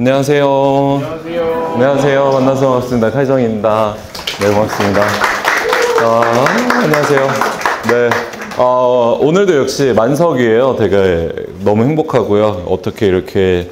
안녕하세요. 안녕하세요. 안녕하세요. 만나서 반갑습니다. 카이정입니다. 네, 고맙습니다. 아, 안녕하세요. 네. 어, 오늘도 역시 만석이에요. 되게 너무 행복하고요. 어떻게 이렇게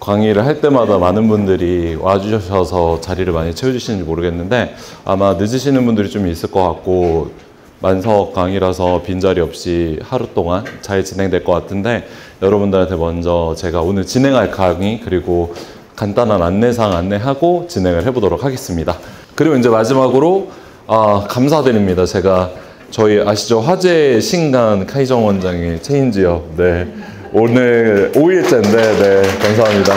강의를 할 때마다 많은 분들이 와주셔서 자리를 많이 채워주시는지 모르겠는데 아마 늦으시는 분들이 좀 있을 것 같고 만석 강의라서 빈자리 없이 하루 동안 잘 진행될 것 같은데 여러분들한테 먼저 제가 오늘 진행할 강의 그리고 간단한 안내사항 안내하고 진행을 해보도록 하겠습니다. 그리고 이제 마지막으로 아, 감사드립니다. 제가 저희 아시죠? 화제 신간 카이정 원장의 체인지업. 네. 오늘 5일째인데, 네. 감사합니다.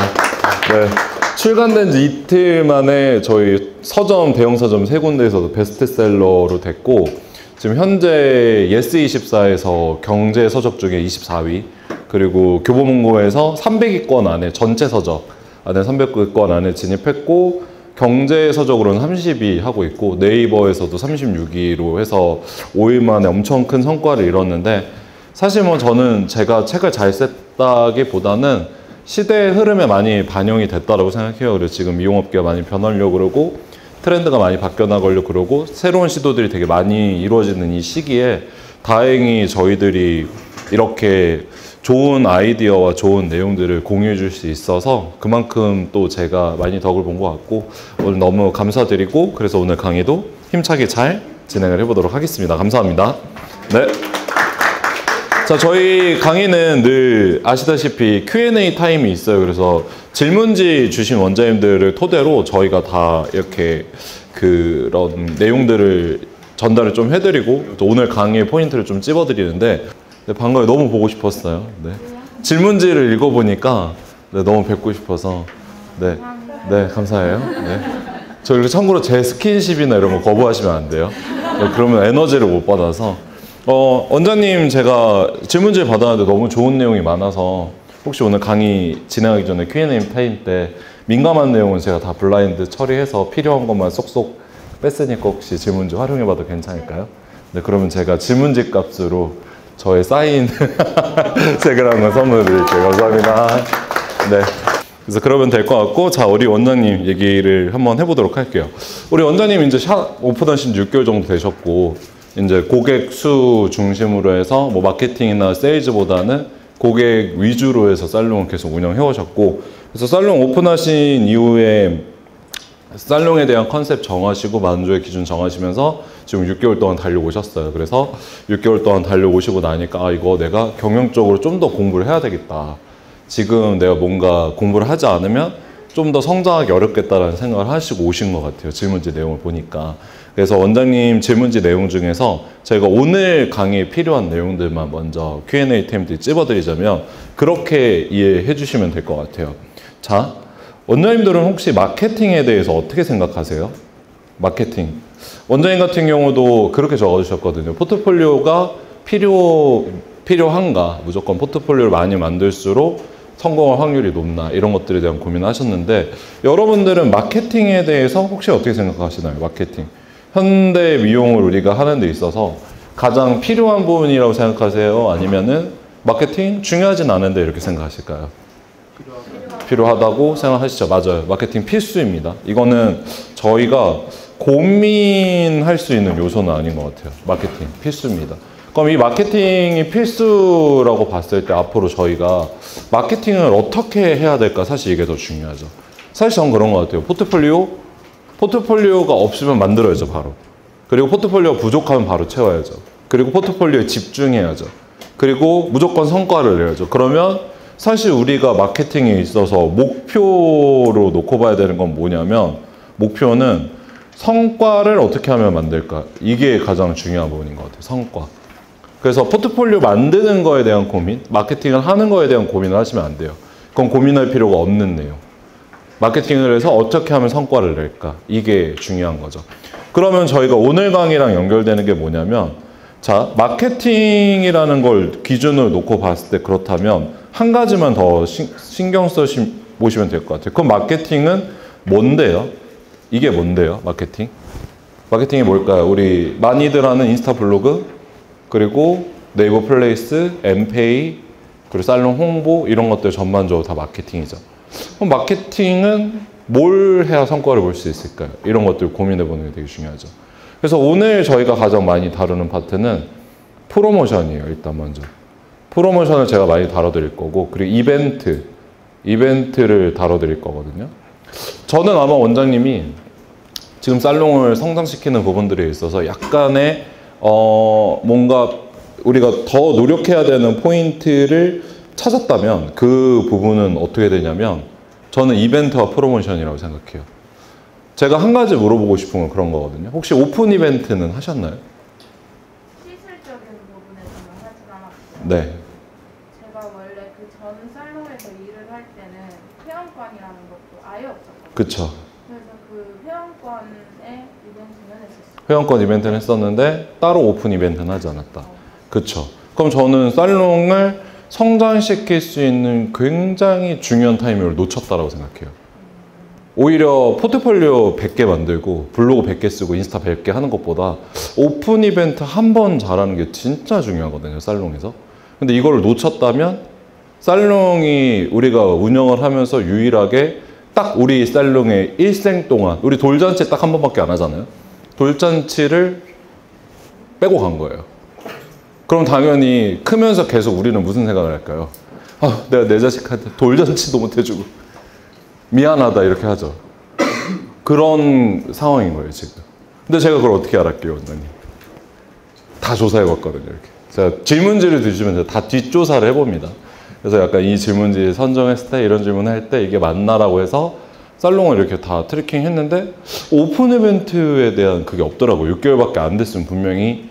네. 출간된 지 이틀 만에 저희 서점, 대형 서점 세 군데에서도 베스트셀러로 됐고, 지금 현재 예스24에서 경제 서적 중에 24위, 그리고 교보문고에서 300위권 안에 전체 서적 안에 300위권 안에 진입했고, 경제 서적으로는 30위 하고 있고 네이버에서도 36위로 해서 5일 만에 엄청 큰 성과를 이뤘는데 사실 뭐 저는 제가 책을 잘 썼다기보다는 시대의 흐름에 많이 반영이 됐다라고 생각해요. 그래서 지금 미용업계가 많이 변하려고 그러고 트렌드가 많이 바뀌어 나가려고 그러고 새로운 시도들이 되게 많이 이루어지는 이 시기에 다행히 저희들이 이렇게 좋은 아이디어와 좋은 내용들을 공유해 줄 수 있어서 그만큼 또 제가 많이 덕을 본 것 같고 오늘 너무 감사드리고 그래서 오늘 강의도 힘차게 잘 진행을 해보도록 하겠습니다. 감사합니다. 네. 자, 저희 강의는 늘 아시다시피 Q&A 타임이 있어요. 그래서 질문지 주신 원장님들을 토대로 저희가 다 이렇게 그런 내용들을 전달을 좀 해드리고 또 오늘 강의의 포인트를 좀 찝어드리는데 네, 방금 너무 보고 싶었어요. 네. 질문지를 읽어보니까 네, 너무 뵙고 싶어서 네, 네 감사해요. 네. 저 이렇게 참고로 제 스킨십이나 이런 거 거부하시면 안 돼요. 네, 그러면 에너지를 못 받아서 어, 원장님 제가 질문지를 받았는데 너무 좋은 내용이 많아서 혹시 오늘 강의 진행하기 전에 Q&A 타임 때 민감한 내용은 제가 다 블라인드 처리해서 필요한 것만 쏙쏙 뺐으니까 혹시 질문지 활용해봐도 괜찮을까요? 네, 그러면 제가 질문지 값으로 저의 사인 책을 한권 선물을 드릴게요. 감사합니다. 네. 그래서 그러면 될 것 같고, 자, 우리 원장님 얘기를 한번 해보도록 할게요. 우리 원장님 이제 샵 오픈하신 6개월 정도 되셨고, 이제 고객 수 중심으로 해서 뭐 마케팅이나 세일즈보다는 고객 위주로 해서 살롱을 계속 운영해 오셨고, 그래서 살롱 오픈하신 이후에 살롱에 대한 컨셉 정하시고 만족의 기준 정하시면서 지금 6개월 동안 달려오셨어요. 그래서 6개월 동안 달려오시고 나니까 아 이거 내가 경영적으로 좀 더 공부를 해야 되겠다. 지금 내가 뭔가 공부를 하지 않으면 좀 더 성장하기 어렵겠다라는 생각을 하시고 오신 것 같아요. 질문지 내용을 보니까. 그래서 원장님 질문지 내용 중에서 저희가 오늘 강의에 필요한 내용들만 먼저 Q&A 템들 찝어드리자면 그렇게 이해해 주시면 될 것 같아요. 자, 원장님들은 혹시 마케팅에 대해서 어떻게 생각하세요? 마케팅. 원장님 같은 경우도 그렇게 적어주셨거든요. 포트폴리오가 필요, 필요한가? 무조건 포트폴리오를 많이 만들수록 성공할 확률이 높나? 이런 것들에 대한 고민을 하셨는데, 여러분들은 마케팅에 대해서 혹시 어떻게 생각하시나요? 마케팅. 현대 미용을 우리가 하는 데 있어서 가장 필요한 부분이라고 생각하세요? 아니면은 마케팅 중요하진 않은데 이렇게 생각하실까요? 필요하다고 생각하시죠? 맞아요. 마케팅 필수입니다. 이거는 저희가 고민할 수 있는 요소는 아닌 것 같아요. 마케팅 필수입니다. 그럼 이 마케팅이 필수라고 봤을 때 앞으로 저희가 마케팅을 어떻게 해야 될까 사실 이게 더 중요하죠. 사실 저는 그런 것 같아요. 포트폴리오 포트폴리오가 없으면 만들어야죠 바로. 그리고 포트폴리오 부족하면 바로 채워야죠. 그리고 포트폴리오에 집중해야죠. 그리고 무조건 성과를 내야죠. 그러면 사실 우리가 마케팅에 있어서 목표로 놓고 봐야 되는 건 뭐냐면 목표는 성과를 어떻게 하면 만들까 이게 가장 중요한 부분인 것 같아요 성과 그래서 포트폴리오 만드는 거에 대한 고민 마케팅을 하는 거에 대한 고민을 하시면 안 돼요 그건 고민할 필요가 없는 내용 마케팅을 해서 어떻게 하면 성과를 낼까 이게 중요한 거죠 그러면 저희가 오늘 강의랑 연결되는 게 뭐냐면 자 마케팅이라는 걸 기준으로 놓고 봤을 때 그렇다면 한 가지만 더 신, 신경 쓰시 보시면 될 것 같아요. 그럼 마케팅은 뭔데요? 이게 뭔데요? 마케팅? 마케팅이 뭘까요? 우리 많이들 하는 인스타 블로그 그리고 네이버 플레이스, 엠페이 그리고 살롱 홍보 이런 것들 전반적으로 다 마케팅이죠. 그럼 마케팅은 뭘 해야 성과를 볼 수 있을까요? 이런 것들 고민해 보는 게 되게 중요하죠. 그래서 오늘 저희가 가장 많이 다루는 파트는 프로모션이에요. 일단 먼저. 프로모션을 제가 많이 다뤄드릴 거고, 그리고 이벤트, 이벤트를 다뤄드릴 거거든요. 저는 아마 원장님이 지금 살롱을 성장시키는 부분들에 있어서 약간의 어 뭔가 우리가 더 노력해야 되는 포인트를 찾았다면 그 부분은 어떻게 되냐면 저는 이벤트와 프로모션이라고 생각해요. 제가 한 가지 물어보고 싶은 건 그런 거거든요. 혹시 오픈 이벤트는 하셨나요? 시술적인 부분에서는 하진 않았고요. 네. 제가 원래 그 전 살롱에서 일을 할 때는 회원권이라는 것도 아예 없었거든요. 그쵸. 그 회원권의 이벤트는 했었어요. 회원권 이벤트는 했었는데 따로 오픈 이벤트는 하지 않았다. 그쵸. 그럼 저는 살롱을 성장시킬 수 있는 굉장히 중요한 타이밍을 놓쳤다라고 생각해요. 오히려 포트폴리오 100개 만들고 블로그 100개 쓰고 인스타 100개 하는 것보다 오픈 이벤트 한 번 잘하는 게 진짜 중요하거든요, 살롱에서. 근데 이걸 놓쳤다면 살롱이 우리가 운영을 하면서 유일하게 딱 우리 살롱의 일생 동안 우리 돌잔치 딱 한 번밖에 안 하잖아요. 돌잔치를 빼고 간 거예요. 그럼 당연히 크면서 계속 우리는 무슨 생각을 할까요? 아, 내가 내 자식한테 돌잔치도 못 해주고 미안하다 이렇게 하죠. 그런 상황인 거예요 지금. 근데 제가 그걸 어떻게 알았게요, 원장님? 다 조사해 봤거든요. 이렇게. 제가 질문지를 주시면 다 뒷조사를 해봅니다. 그래서 약간 이 질문지 선정했을 때 이런 질문을 할 때 이게 맞나라고 해서 살롱을 이렇게 다 tracking 했는데 오픈 이벤트에 대한 그게 없더라고요. 6개월밖에 안 됐으면 분명히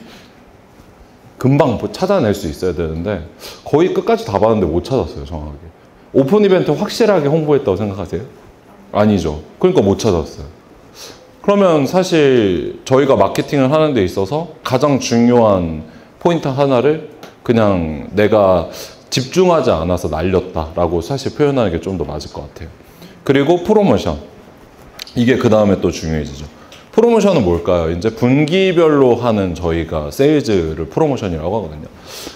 금방 뭐 찾아낼 수 있어야 되는데 거의 끝까지 다 봤는데 못 찾았어요, 정확하게. 오픈 이벤트 확실하게 홍보했다고 생각하세요? 아니죠. 그러니까 못 찾았어요. 그러면 사실 저희가 마케팅을 하는 데 있어서 가장 중요한 포인트 하나를 그냥 내가 집중하지 않아서 날렸다라고 사실 표현하는 게 좀 더 맞을 것 같아요. 그리고 프로모션. 이게 그 다음에 또 중요해지죠. 프로모션은 뭘까요? 이제 분기별로 하는 저희가 세일즈를 프로모션이라고 하거든요.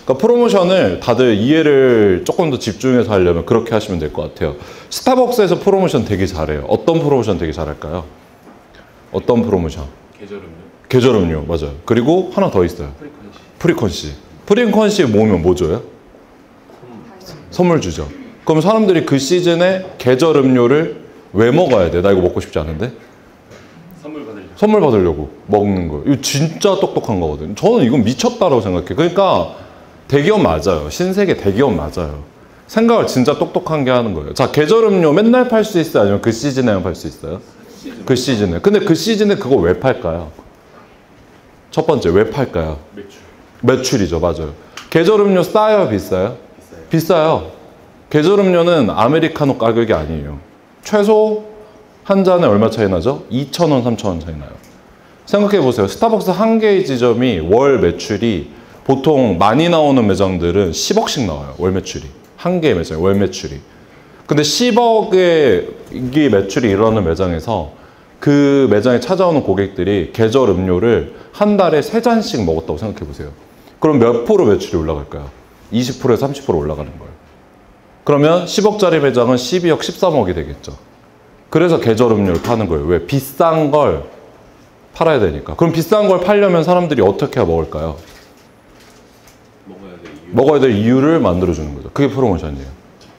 그러니까 프로모션을 다들 이해를 조금 더 집중해서 하려면 그렇게 하시면 될 것 같아요. 스타벅스에서 프로모션 되게 잘해요. 어떤 프로모션 되게 잘할까요? 어떤 프로모션? 계절 음료 계절 음료 맞아요. 그리고 하나 더 있어요. frequency frequency. frequency 모으면 뭐 줘요? 선물 주죠. 그럼 사람들이 그 시즌에 계절 음료를 왜 먹어야 돼? 나 이거 먹고 싶지 않은데? 선물 받으려고 선물 받으려고 먹는 거예요. 이거 진짜 똑똑한 거거든요. 저는 이건 미쳤다라고 생각해요. 그러니까 대기업 맞아요. 신세계 대기업 맞아요. 생각을 진짜 똑똑한 게 하는 거예요. 자, 계절 음료 맨날 팔 수 있어요? 아니면 그 시즌에만 팔 수 있어요? 시즌 그 시즌에. 근데 그 시즌에 그거 왜 팔까요? 첫 번째, 왜 팔까요? 매출 매출이죠. 맞아요. 계절 음료 싸요? 비싸요? 비싸요. 계절 음료는 아메리카노 가격이 아니에요. 최소 한 잔에 얼마 차이 나죠? 2,000원, 3,000원 차이 나요. 생각해 보세요. 스타벅스 한 개의 지점이 월 매출이 보통 많이 나오는 매장들은 10억씩 나와요. 월 매출이. 한 개의 매장, 월 매출이. 근데 10억의 이게 매출이 일어나는 매장에서 그 매장에 찾아오는 고객들이 계절 음료를 한 달에 세 잔씩 먹었다고 생각해 보세요. 그럼 몇 프로 매출이 올라갈까요? 20%에서 30% 올라가는 거예요. 그러면 10억짜리 매장은 12억, 13억이 되겠죠. 그래서 계절 음료를 파는 거예요. 왜? 비싼 걸 팔아야 되니까. 그럼 비싼 걸 팔려면 사람들이 어떻게 해야 먹을까요? 먹어야 돼 이유 먹어야 될 이유를 만들어주는 거죠. 그게 프로모션이에요.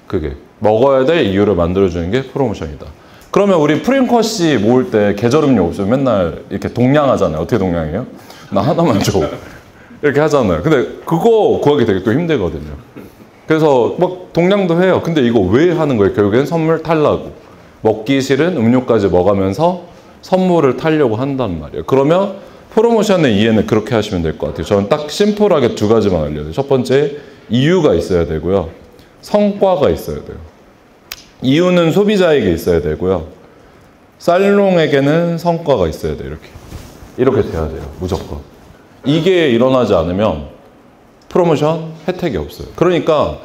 그게. 먹어야 될 이유를 만들어주는 게 프로모션이다. 그러면 우리 프링컷이 모을 때 계절 음료 없으면 맨날 이렇게 동냥하잖아요. 어떻게 동냥해요? 나 하나만 줘. 이렇게 하잖아요. 근데 그거 구하기 되게 또 힘들거든요. 그래서 막 동냥도 해요. 근데 이거 왜 하는 거예요? 결국엔 선물 탈라고. 먹기 싫은 음료까지 먹으면서 선물을 타려고 한단 말이에요. 그러면 프로모션의 이해는 그렇게 하시면 될 것 같아요. 저는 딱 심플하게 두 가지만 알려요. 첫 번째, 이유가 있어야 되고요. 성과가 있어야 돼요. 이유는 소비자에게 있어야 되고요. 살롱에게는 성과가 있어야 돼요. 이렇게. 이렇게 돼야 돼요. 무조건. 이게 일어나지 않으면 프로모션 혜택이 없어요. 그러니까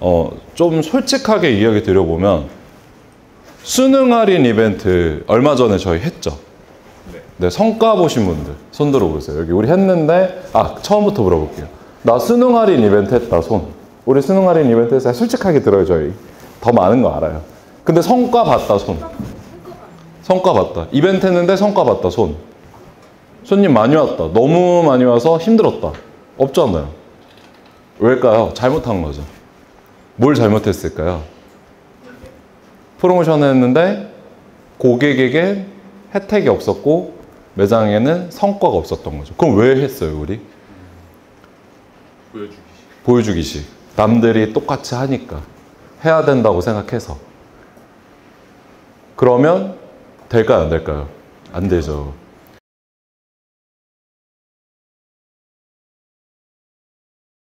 어, 좀 솔직하게 이야기 드려보면 수능 할인 이벤트 얼마 전에 저희 했죠. 네. 네, 성과 보신 분들 손 들어보세요. 여기 우리 했는데 아 처음부터 물어볼게요. 나 수능 할인 이벤트 했다 손. 우리 수능 할인 이벤트 했어요. 솔직하게 들어요 저희. 더 많은 거 알아요. 근데 성과 봤다 손. 성과 봤다. 이벤트 했는데 성과 봤다 손. 손님 많이 왔다. 너무 많이 와서 힘들었다. 없잖아요. 왜일까요? 잘못한 거죠. 뭘 잘못했을까요? 프로모션 했는데 고객에게 혜택이 없었고 매장에는 성과가 없었던 거죠. 그럼 왜 했어요, 우리? 보여주기. 보여주기식. 남들이 똑같이 하니까. 해야 된다고 생각해서. 그러면 될까요, 안 될까요? 안 되죠.